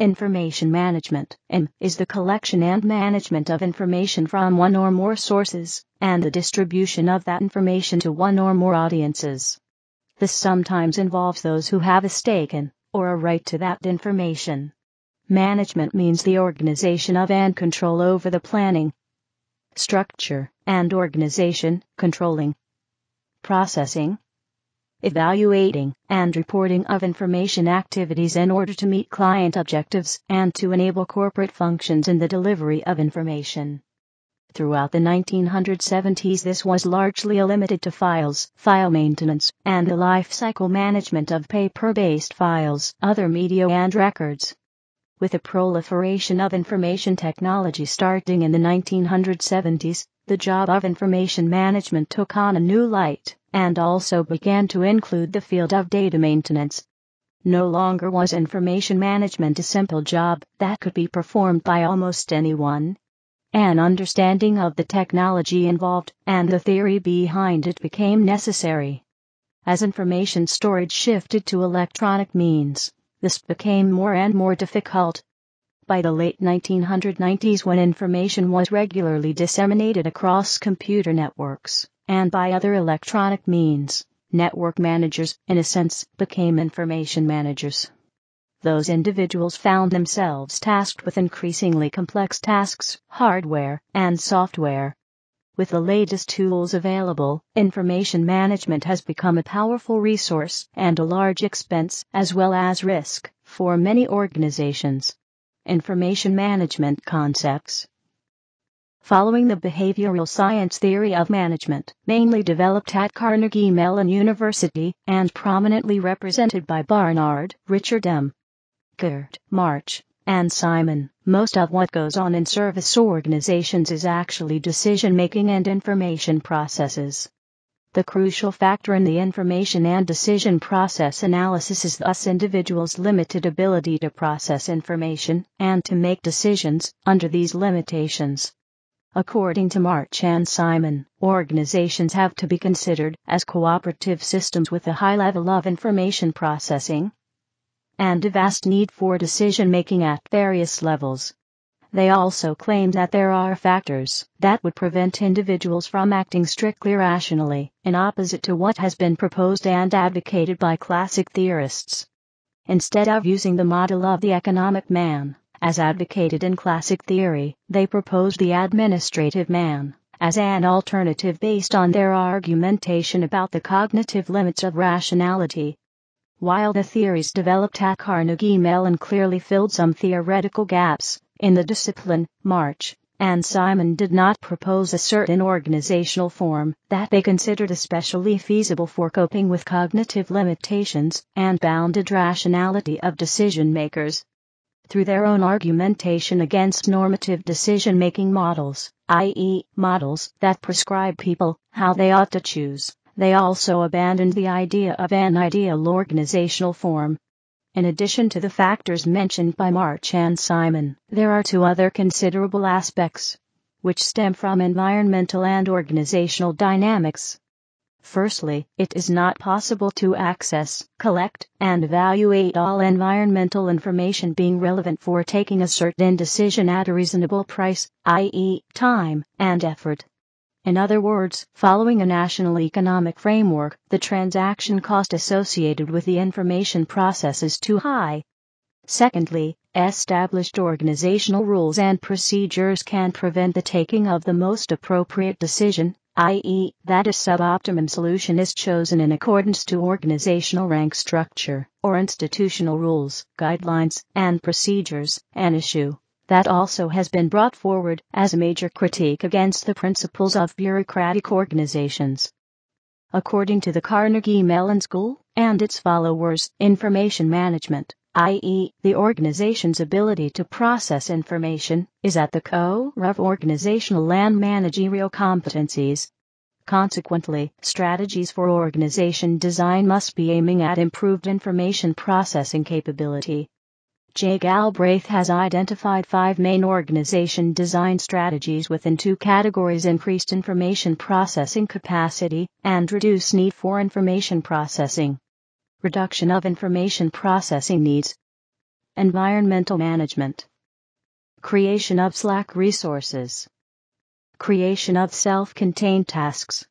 Information management IM, is the collection and management of information from one or more sources, and the distribution of that information to one or more audiences. This sometimes involves those who have a stake in, or a right to that information. Management means the organization of and control over the planning, structure, and organization, controlling, processing, evaluating, and reporting of information activities in order to meet client objectives and to enable corporate functions in the delivery of information. Throughout the 1970s this was largely limited to files, file maintenance, and the lifecycle management of paper-based files, other media and records. With the proliferation of information technology starting in the 1970s, the job of information management took on a new light, and also began to include the field of data maintenance. No longer was information management a simple job that could be performed by almost anyone. An understanding of the technology involved and the theory behind it became necessary. As information storage shifted to electronic means, this became more and more difficult. By the late 1990s, when information was regularly disseminated across computer networks and by other electronic means, network managers, in a sense, became information managers those individuals found themselves tasked with increasingly complex tasks, hardware, and software. With the latest tools available, information management has become a powerful resource and a large expense as well as risk for many organizations. Information management concepts. Following the behavioral science theory of management, mainly developed at Carnegie Mellon University and prominently represented by Barnard, Richard M. Cyert, March, and Simon. Most of what goes on in service organizations is actually decision making and information processes. The crucial factor in the information and decision process analysis is thus individuals' limited ability to process information and to make decisions under these limitations. According to March and Simon, organizations have to be considered as cooperative systems with a high level of information processing, and a vast need for decision making at various levels. They also claim that there are factors that would prevent individuals from acting strictly rationally, in opposite to what has been proposed and advocated by classic theorists. Instead of using the model of the economic man, as advocated in classic theory, they propose the administrative man as an alternative based on their argumentation about the cognitive limits of rationality while the theories developed at Carnegie Mellon clearly filled some theoretical gaps in the discipline, March and Simon did not propose a certain organizational form that they considered especially feasible for coping with cognitive limitations and bounded rationality of decision makers. Through their own argumentation against normative decision making models, i.e., models that prescribe people how they ought to choose, they also abandoned the idea of an ideal organizational form. In addition to the factors mentioned by March and Simon, there are two other considerable aspects, which stem from environmental and organizational dynamics. Firstly, it is not possible to access, collect, and evaluate all environmental information being relevant for taking a certain decision at a reasonable price, i.e., time and effort. In other words, following a national economic framework, the transaction cost associated with the information process is too high. Secondly, established organizational rules and procedures can prevent the taking of the most appropriate decision, i.e., that a suboptimum solution is chosen in accordance to organizational rank structure or institutional rules, guidelines, and procedures, an issue that also has been brought forward as a major critique against the principles of bureaucratic organizations. According to the Carnegie Mellon School and its followers, information management, i.e., the organization's ability to process information, is at the core of organizational and managerial competencies. Consequently, strategies for organization design must be aiming at improved information processing capability, J. Galbraith has identified five main organization design strategies within two categories increased information processing capacity and reduced need for information processing. Reduction of information processing needs. Environmental management. Creation of Slack resources. Creation of self-contained tasks.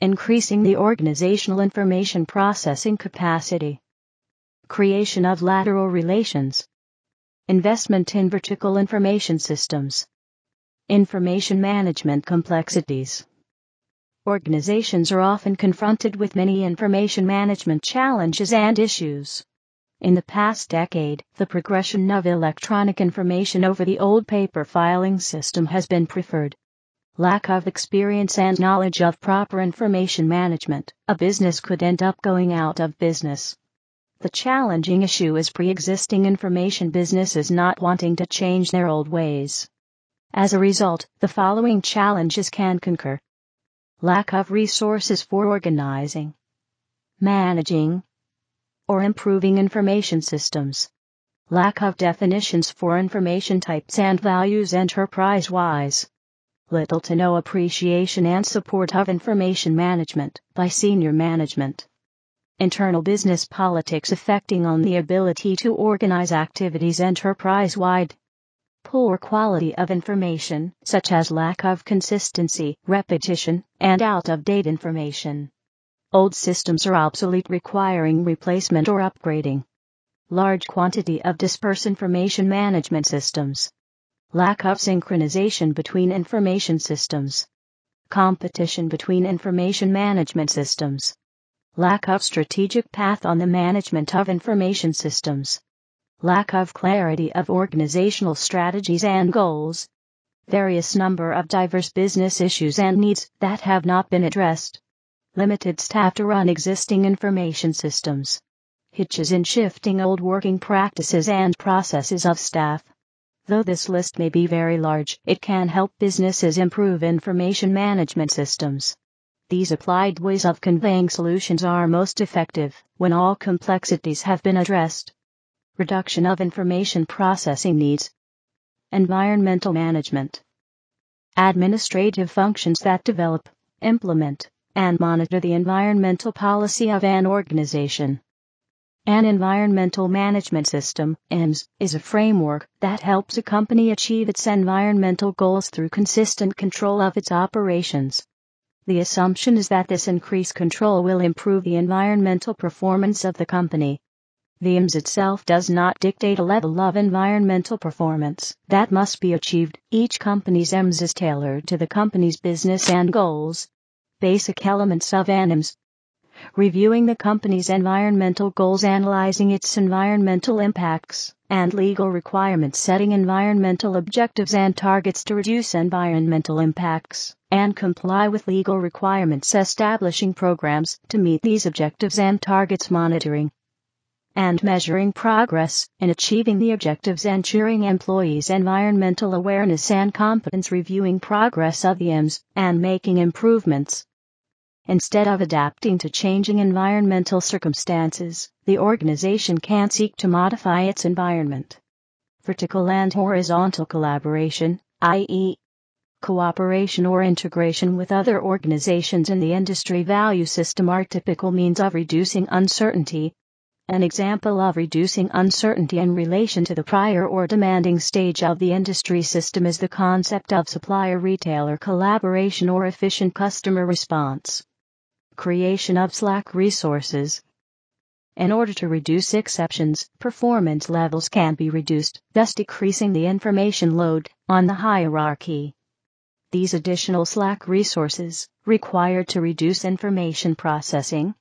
Increasing the organizational information processing capacity. Creation of lateral relations. Investment in vertical information systems. Information management complexities. Organizations are often confronted with many information management challenges and issues. In the past decade, the progression of electronic information over the old paper filing system has been preferred. Lack of experience and knowledge of proper information management, a business could end up going out of business. The challenging issue is pre-existing information businesses not wanting to change their old ways. As a result, the following challenges can concur. Lack of resources for organizing, managing, or improving information systems. Lack of definitions for information types and values enterprise-wise. Little to no appreciation and support of information management by senior management. Internal business politics affecting on the ability to organize activities enterprise-wide. Poor quality of information, such as lack of consistency, repetition, and out-of-date information. Old systems are obsolete requiring replacement or upgrading. Large quantity of dispersed information management systems. Lack of synchronization between information systems. Competition between information management systems. Lack of strategic path on the management of information systems. Lack of clarity of organizational strategies and goals. Various number of diverse business issues and needs that have not been addressed limited staff to run existing information systems, hitches in shifting old working practices and processes of staff. Though this list may be very large, it can help businesses improve information management systems. These applied ways of conveying solutions are most effective when all complexities have been addressed. Reduction of information processing needs. Environmental management. Administrative functions that develop, implement, and monitor the environmental policy of an organization. An environmental management system, EMS, is a framework that helps a company achieve its environmental goals through consistent control of its operations. The assumption is that this increased control will improve the environmental performance of the company. The EMS itself does not dictate a level of environmental performance that must be achieved. Each company's EMS is tailored to the company's business and goals, Basic elements of an EMS. Reviewing the company's environmental goals, analyzing its environmental impacts, and legal requirements, setting environmental objectives and targets to reduce environmental impacts, and comply with legal requirements, establishing programs to meet these objectives and targets, monitoring and measuring progress in achieving the objectives, and ensuring employees' environmental awareness and competence, reviewing progress of the EMS, and making improvements. Instead of adapting to changing environmental circumstances, the organization can seek to modify its environment. Vertical and horizontal collaboration, i.e., cooperation or integration with other organizations in the industry value system are typical means of reducing uncertainty. An example of reducing uncertainty in relation to the prior or demanding stage of the industry system is the concept of supplier retailer collaboration or efficient customer response creation of Slack resources. In order to reduce exceptions, performance levels can be reduced, thus decreasing the information load on the hierarchy. These additional Slack resources, required to reduce information processing,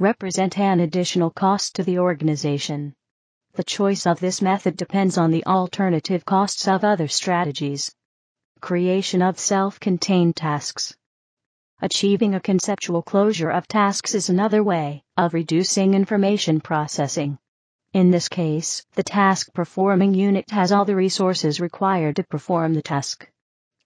represent an additional cost to the organization. The choice of this method depends on the alternative costs of other strategies. Creation of self-contained tasks. Achieving a conceptual closure of tasks is another way of reducing information processing. In this case, the task performing unit has all the resources required to perform the task.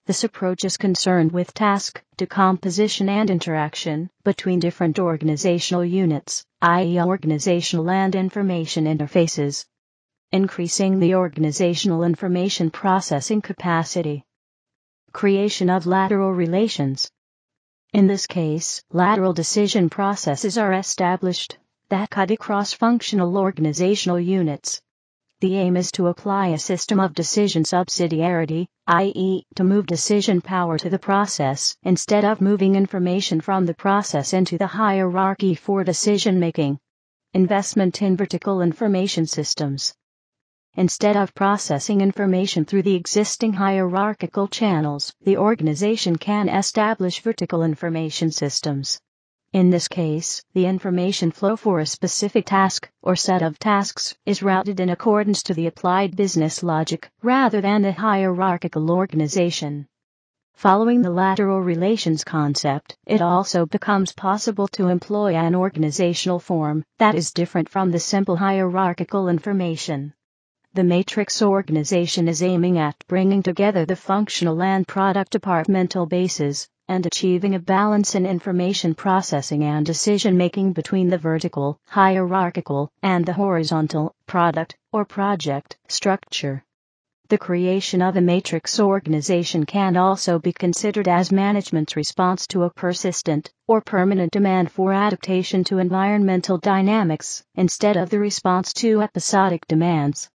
This approach is concerned with task decomposition and interaction between different organizational units, i.e., organizational and information interfaces. Increasing the organizational information processing capacity. Creation of lateral relations. In this case, lateral decision processes are established that cut across functional organizational units. The aim is to apply a system of decision subsidiarity, i.e., to move decision power to the process instead of moving information from the process into the hierarchy for decision making. Investment in vertical information systems. Instead of processing information through the existing hierarchical channels, the organization can establish vertical information systems. In this case, the information flow for a specific task or set of tasks is routed in accordance to the applied business logic rather than the hierarchical organization. Following the lateral relations concept, it also becomes possible to employ an organizational form that is different from the simple hierarchical information. The matrix organization is aiming at bringing together the functional and product departmental bases and achieving a balance in information processing and decision making between the vertical, hierarchical, and the horizontal, product, or project structure. The creation of a matrix organization can also be considered as management's response to a persistent or permanent demand for adaptation to environmental dynamics instead of the response to episodic demands.